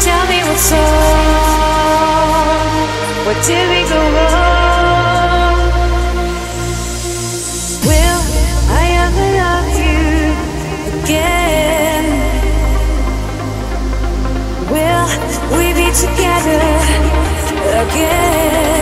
Tell me what's wrong. What did we go wrong? Will I ever love you again? Will we be together again?